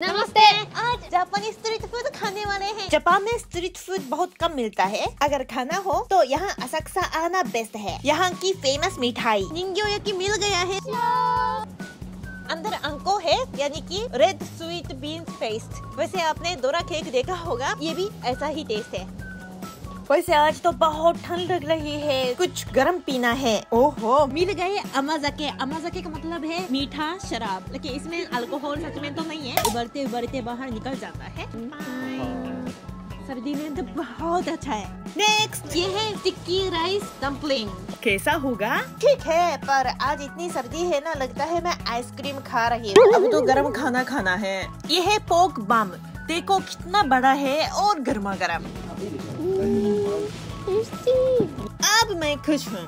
नमस्ते। आज जापानी स्ट्रीट फ़ूड खाने वाले हैं। जापान में स्ट्रीट फ़ूड बहुत कम मिलता है। अगर खाना हो तो यहाँ असाक्सा आना बेस्ट है। यहाँ की फ़ेमस मिठाई। की मिल गया है। अंदर अंको है यानी कि रेड स्वीट बीन्स पेस्ट वैसे आपने दोरा केक देखा होगा ये भी ऐसा ही टेस्ट है। वैसे आज तो बहुत ठंड लग रही है। कुछ गर्म पीना है। ओहो मिल गए अमाजाके। अमाजाके का मतलब है मीठा शराब। लेकिन इसमें अल्कोहल सच में तो नहीं है। उबरते उबरते बाहर निकल जाता है। सर्दी में तो बहुत अच्छा है। नेक्स्ट ये है टिक्की राइस डम्पलिंग कैसा होगा? ठीक है पर आज इतनी सर्दी है ना लगता है मैं आइसक्रीम खा रही हूँ। अब तो गर्म खाना खाना है। ये है पोक बम। देखो कितना बड़ा है और गर्मा गर्म। अब मैं खुश हूँ।